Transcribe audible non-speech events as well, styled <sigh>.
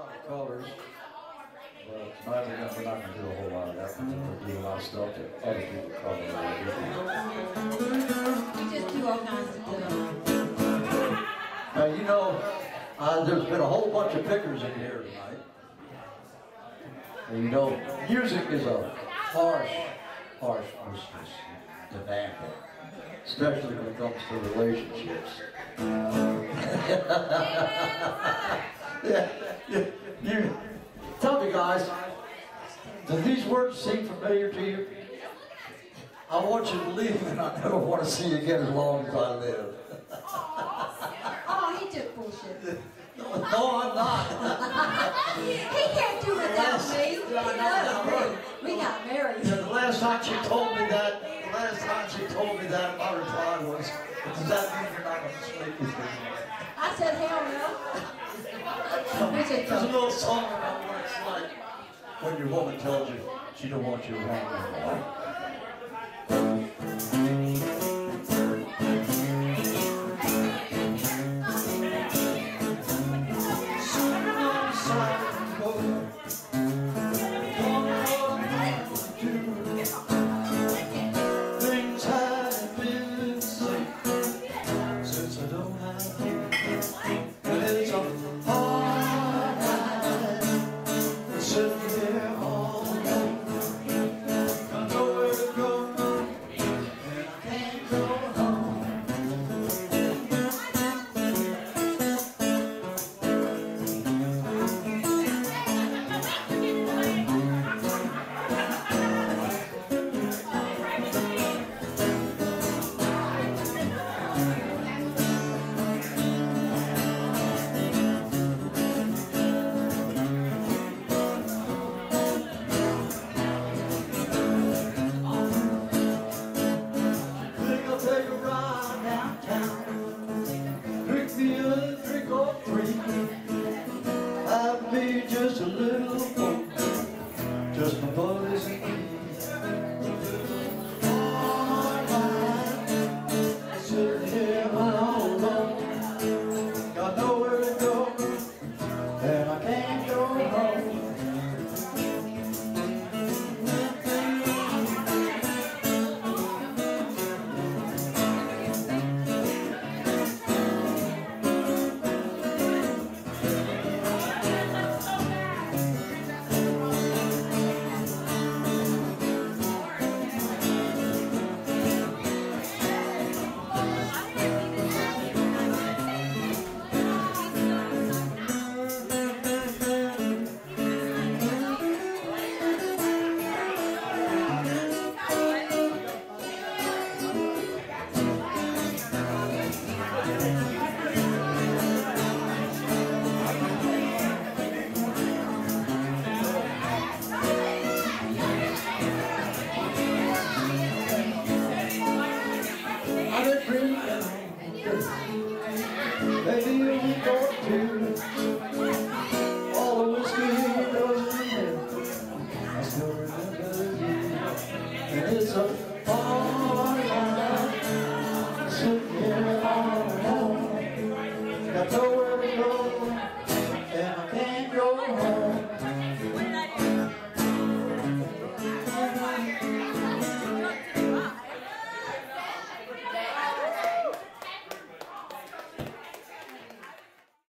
lot of colors, but tonight we're not, gonna do a whole lot of that. We're do a lot of stuff that other people. We just do all kinds of stuff. Now, you know, uh, there's been a whole bunch of pickers in here tonight. And you know, music is a harsh, harsh mistress to dampen, especially when it comes to relationships. <laughs> yeah, you, you, tell me guys, do these words seem familiar to you? I want you to leave and I never want to see you again as long as I live. <laughs> Oh, he just bullshit. <laughs> No, I'm not. <laughs> he can't do without me. He No, no, no. loves me. We got married. Yeah, the last time she told me that, the last time she told me that, my reply was, does that mean you're not going to sleep with me? I said, hell no. There's a little song about what it's like when your woman tells you she don't want you around anymore. It's a